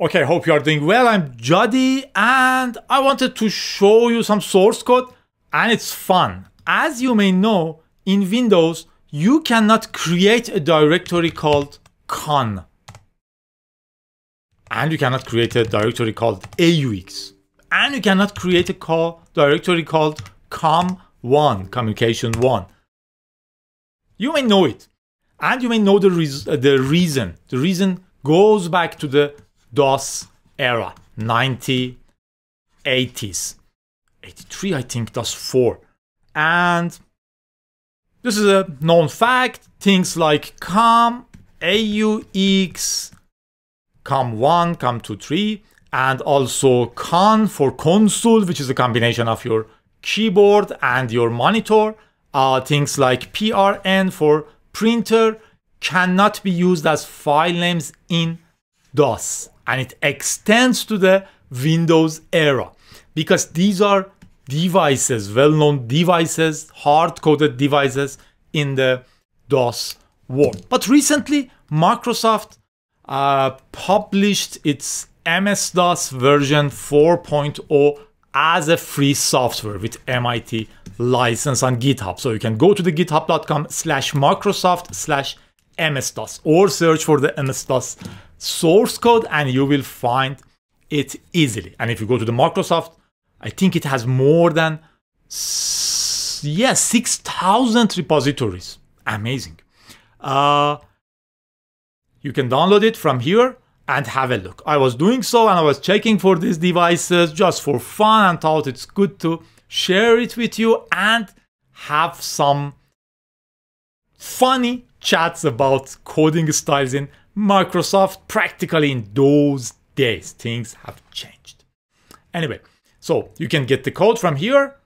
Okay, hope you are doing well. I'm Jadi and I wanted to show you some source code and it's fun. As you may know, in Windows, you cannot create a directory called con. And you cannot create a directory called AUX. And you cannot create a call directory called com1, communication 1. You may know it. And you may know the, re the reason. The reason goes back to the DOS era, 90, 80s. 83, I think, DOS 4. And this is a known fact. Things like COM, AUX, COM1, COM2, 3, and also CON for console, which is a combination of your keyboard and your monitor. Uh, things like PRN for printer cannot be used as file names in DOS and it extends to the Windows era because these are devices, well-known devices, hard-coded devices in the DOS world. But recently, Microsoft uh, published its MS-DOS version 4.0 as a free software with MIT license on GitHub. So you can go to the github.com slash Microsoft slash MS-DOS or search for the MS-DOS source code and you will find it easily. And if you go to the Microsoft, I think it has more than yeah 6,000 repositories. Amazing. Uh, you can download it from here and have a look. I was doing so and I was checking for these devices just for fun and thought it's good to share it with you and have some funny chats about coding styles in Microsoft practically in those days. Things have changed. Anyway, so you can get the code from here,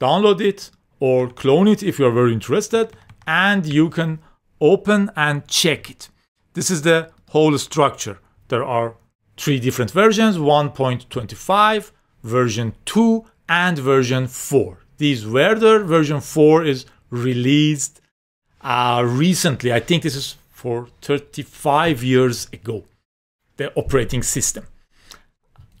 download it or clone it if you're very interested, and you can open and check it. This is the whole structure. There are three different versions, 1.25, version 2, and version 4. These were there. Version 4 is released uh, recently. I think this is for 35 years ago, the operating system.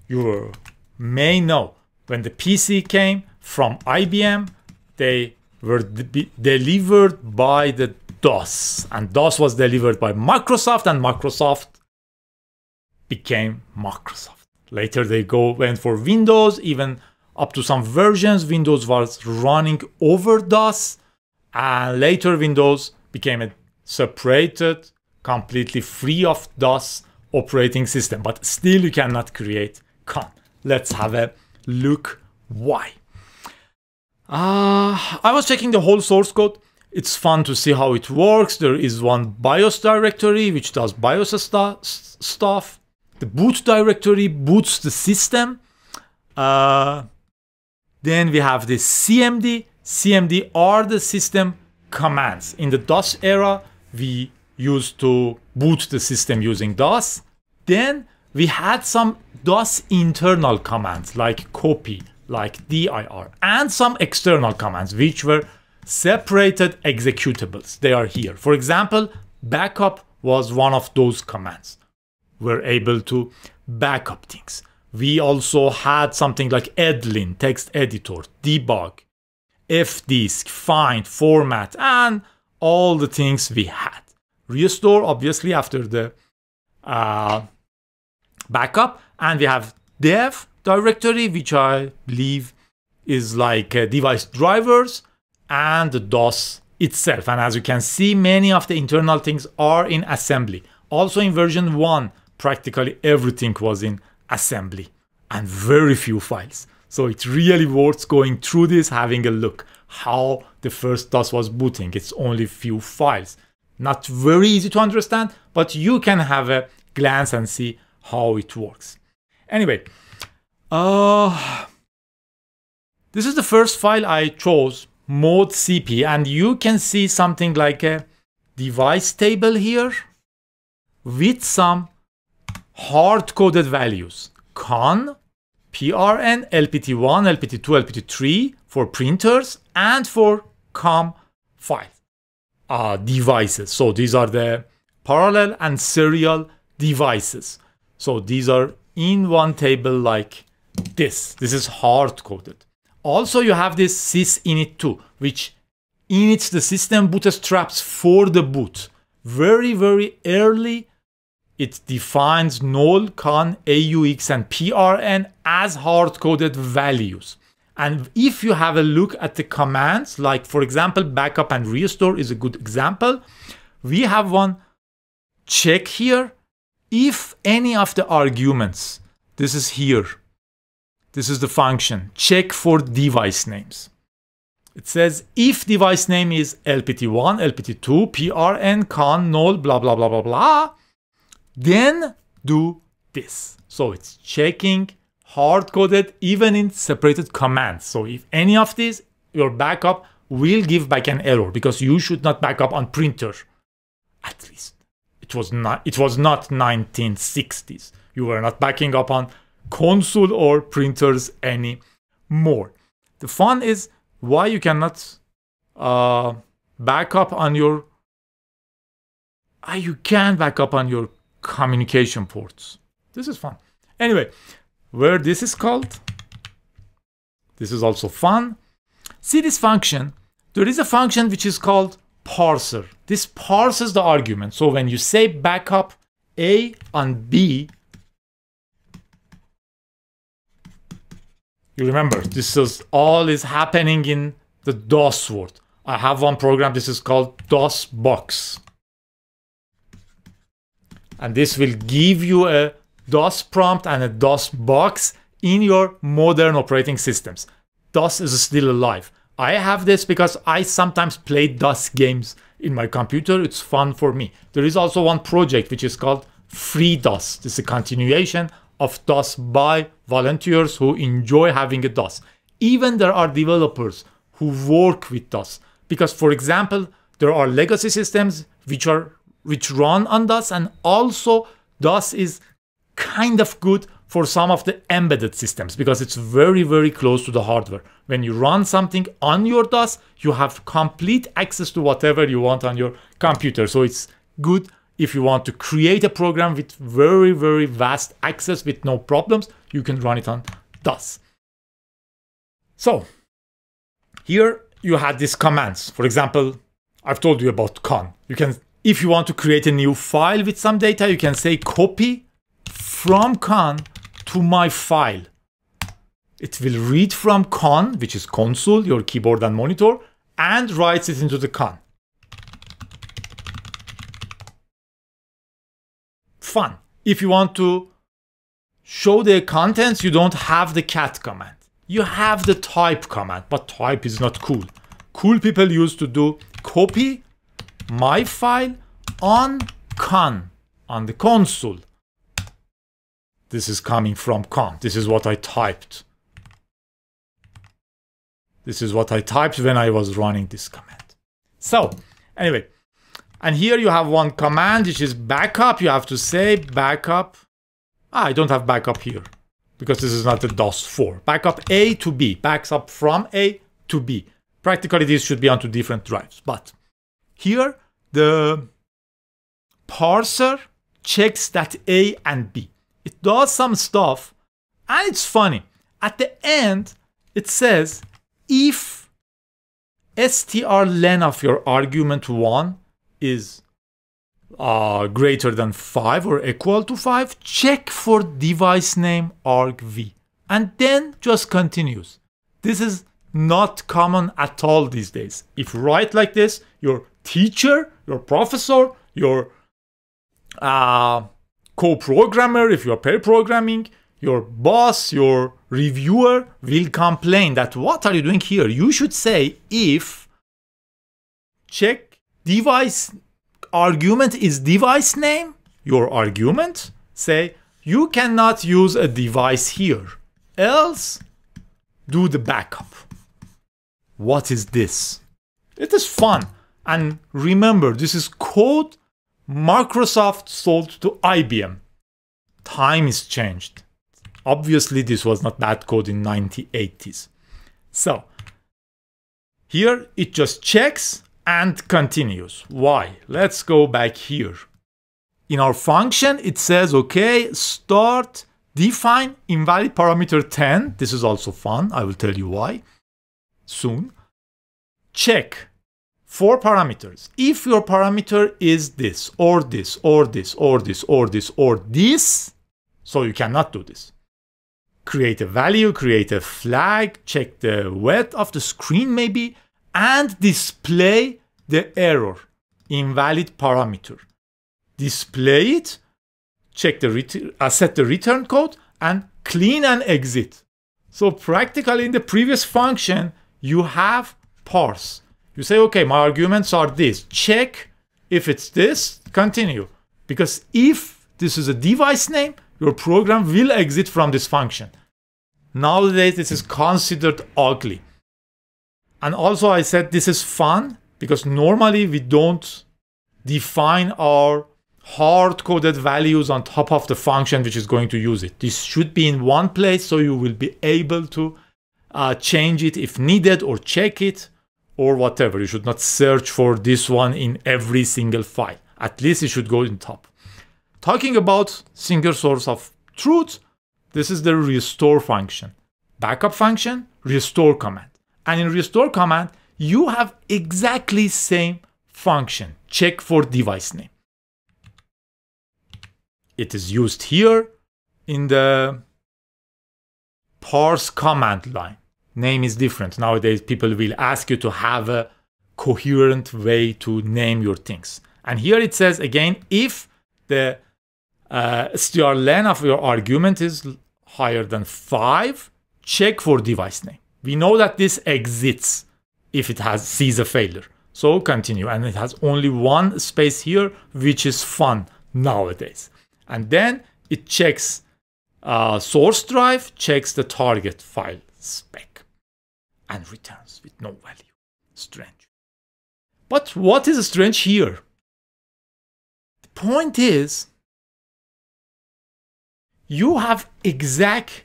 You may know when the PC came from IBM, they were de delivered by the DOS, and DOS was delivered by Microsoft, and Microsoft became Microsoft. Later, they go went for Windows, even up to some versions. Windows was running over DOS, and later Windows became a separated, completely free of DOS operating system, but still you cannot create con. Let's have a look why. Uh, I was checking the whole source code. It's fun to see how it works. There is one BIOS directory which does BIOS st stuff. The boot directory boots the system. Uh, then we have the CMD. CMD are the system commands. In the DOS era, we used to boot the system using DOS. Then we had some DOS internal commands like copy, like dir, and some external commands which were separated executables. They are here. For example, backup was one of those commands. We're able to backup things. We also had something like edlin, text editor, debug, fdisk, find, format, and all the things we had. Restore, obviously, after the uh, backup. And we have dev directory, which I believe is like uh, device drivers and the DOS itself. And as you can see, many of the internal things are in assembly. Also in version 1, practically everything was in assembly and very few files. So it really worth going through this, having a look how the first DOS was booting. It's only few files. Not very easy to understand, but you can have a glance and see how it works. Anyway, uh, this is the first file I chose, modcp, and you can see something like a device table here with some hard-coded values. Con, PRN, LPT1, LPT2, LPT3 for printers and for COM5 uh, devices. So these are the parallel and serial devices. So these are in one table like this. This is hard coded. Also, you have this sysinit2, which inits the system bootstraps for the boot. Very, very early, it defines null, con, AUX, and PRN as hard coded values. And if you have a look at the commands, like for example, backup and restore is a good example, we have one. Check here. If any of the arguments, this is here, this is the function, check for device names. It says if device name is LPT1, LPT2, PRN, con, null, blah, blah, blah, blah, blah, then do this. So it's checking hard coded even in separated commands. So if any of these, your backup will give back an error because you should not back up on printer. At least it was not it was not 1960s. You were not backing up on console or printers anymore. The fun is why you cannot uh, back up on your uh, you can back up on your communication ports. This is fun. Anyway, where this is called, this is also fun. See this function, there is a function which is called parser. This parses the argument. So when you say backup A on B, you remember this is all is happening in the DOS world. I have one program, this is called DOS box. And this will give you a DOS prompt and a DOS box in your modern operating systems. DOS is still alive. I have this because I sometimes play DOS games in my computer. It's fun for me. There is also one project which is called FreeDOS. This is a continuation of DOS by volunteers who enjoy having a DOS. Even there are developers who work with DOS because, for example, there are legacy systems which are which run on DOS, and also DOS is kind of good for some of the embedded systems because it's very, very close to the hardware. When you run something on your DOS, you have complete access to whatever you want on your computer. So it's good if you want to create a program with very, very vast access with no problems, you can run it on DOS. So here you had these commands. For example, I've told you about con. You can, if you want to create a new file with some data, you can say copy from con to my file. It will read from con, which is console, your keyboard and monitor, and writes it into the con. Fun. If you want to show the contents, you don't have the cat command. You have the type command, but type is not cool. Cool people used to do copy my file on con, on the console this is coming from con. This is what I typed. This is what I typed when I was running this command. So, anyway, and here you have one command which is backup. You have to say backup. Ah, I don't have backup here because this is not a DOS 4. Backup A to B, backs up from A to B. Practically, this should be onto different drives. But here, the parser checks that A and B. It does some stuff and it's funny. At the end, it says if strlen of your argument 1 is uh, greater than 5 or equal to 5, check for device name argv and then just continues. This is not common at all these days. If write like this, your teacher, your professor, your uh, co-programmer, if you are pair programming, your boss, your reviewer will complain that what are you doing here? You should say if check device argument is device name, your argument, say you cannot use a device here. Else do the backup. What is this? It is fun. And remember, this is code Microsoft sold to IBM. Time is changed. Obviously, this was not bad code in 1980s. So here it just checks and continues. Why? Let's go back here. in our function, it says, okay, start, define invalid parameter 10. This is also fun. I will tell you why soon. Check four parameters. If your parameter is this, or this, or this, or this, or this, or this, so you cannot do this. Create a value, create a flag, check the width of the screen maybe, and display the error, invalid parameter display it, check the uh, set the return code, and clean and exit. So practically in the previous function, you have parse. You say, okay, my arguments are this. Check if it's this, continue. Because if this is a device name, your program will exit from this function. Nowadays, this is considered ugly. And also I said this is fun because normally we don't define our hard-coded values on top of the function which is going to use it. This should be in one place so you will be able to uh, change it if needed or check it or whatever. You should not search for this one in every single file. At least it should go in top. Talking about single source of truth, this is the restore function. Backup function, restore command. And in restore command, you have exactly same function. Check for device name it is used here in the parse command line. Name is different. Nowadays, people will ask you to have a coherent way to name your things. And here it says again, if the uh, strlen of your argument is higher than 5, check for device name. We know that this exits if it has sees a failure. So continue. And it has only one space here, which is fun nowadays and then it checks uh, source drive, checks the target file spec, and returns with no value. Strange. But what is strange here? The point is, you have exact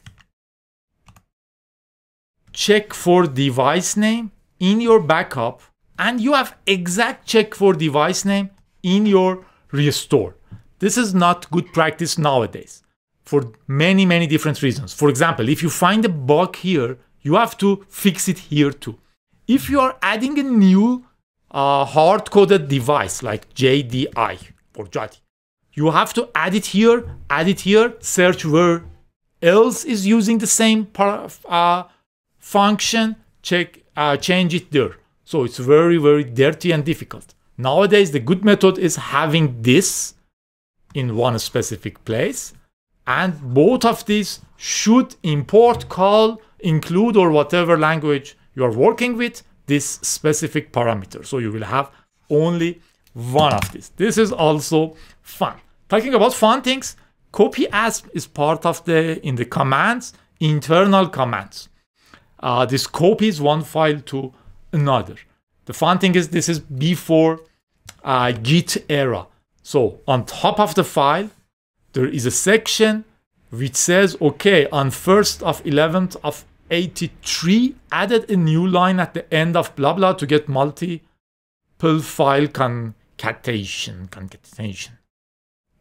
check for device name in your backup, and you have exact check for device name in your restore. This is not good practice nowadays for many, many different reasons. For example, if you find a bug here, you have to fix it here too. If you are adding a new uh, hard coded device like JDI or JADI, you have to add it here, add it here, search where else is using the same uh, function, check, uh, change it there. So it's very, very dirty and difficult. Nowadays, the good method is having this in one specific place. And both of these should import, call, include, or whatever language you are working with this specific parameter. So you will have only one of these. This is also fun. Talking about fun things, copy as is part of the, in the commands, internal commands. Uh, this copies one file to another. The fun thing is this is before uh, Git era. So on top of the file, there is a section which says, okay, on 1st of 11th of 83, added a new line at the end of blah blah to get multiple file concatenation, concatenation.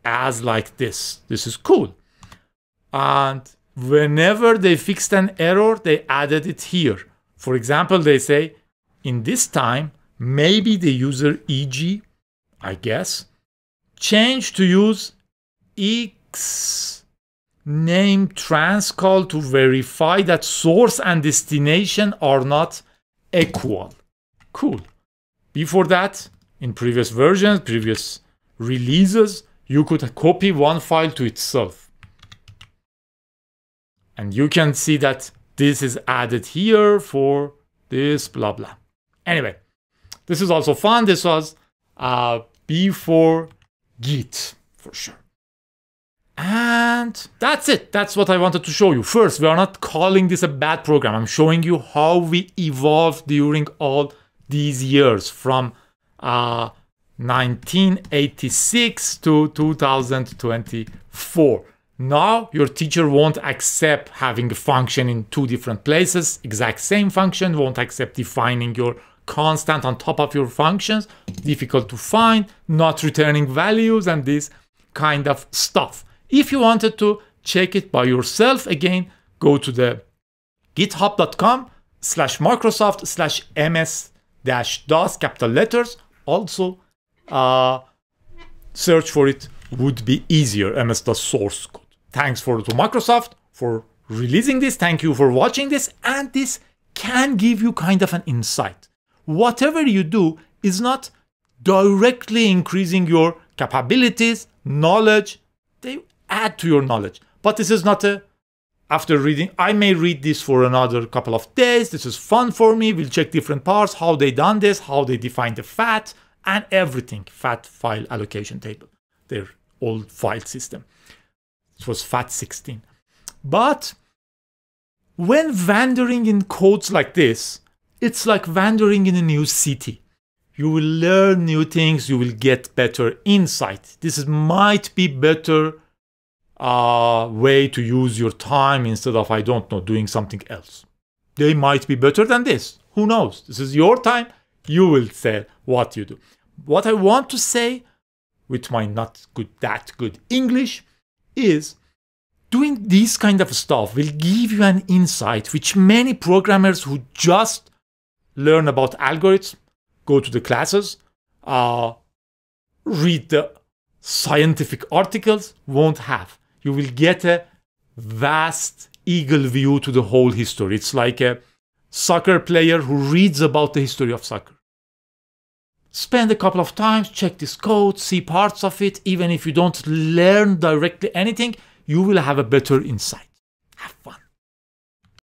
As like this. This is cool. And whenever they fixed an error, they added it here. For example, they say, in this time, maybe the user EG, I guess, change to use x name transcall to verify that source and destination are not equal. Cool. Before that, in previous versions, previous releases, you could copy one file to itself. And you can see that this is added here for this, blah, blah. Anyway, this is also fun. This was uh, before Git for sure. And that's it. That's what I wanted to show you. First, we are not calling this a bad program. I'm showing you how we evolved during all these years from uh, 1986 to 2024. Now your teacher won't accept having a function in two different places, exact same function, won't accept defining your constant on top of your functions, difficult to find, not returning values, and this kind of stuff. If you wanted to check it by yourself, again, go to the github.com slash Microsoft slash MS dash DOS capital letters. Also, uh, search for it would be easier, MS DOS source code. Thanks for to Microsoft for releasing this. Thank you for watching this. And this can give you kind of an insight. Whatever you do is not directly increasing your capabilities, knowledge. They add to your knowledge. But this is not a after reading i may read this for another couple of days. This is fun for me. We'll check different parts how they done this how they define the fat and everything. Fat file allocation table. Their old file system. It was fat 16 but when wandering in codes like this it's like wandering in a new city. You will learn new things. You will get better insight. This is, might be better uh, way to use your time instead of, I don't know, doing something else. They might be better than this. Who knows? This is your time. You will say what you do. What I want to say with my not good, that good English is doing this kind of stuff will give you an insight which many programmers who just learn about algorithms, go to the classes, uh, read the scientific articles won't have you will get a vast eagle view to the whole history. It's like a soccer player who reads about the history of soccer. Spend a couple of times, check this code, see parts of it. Even if you don't learn directly anything, you will have a better insight. Have fun.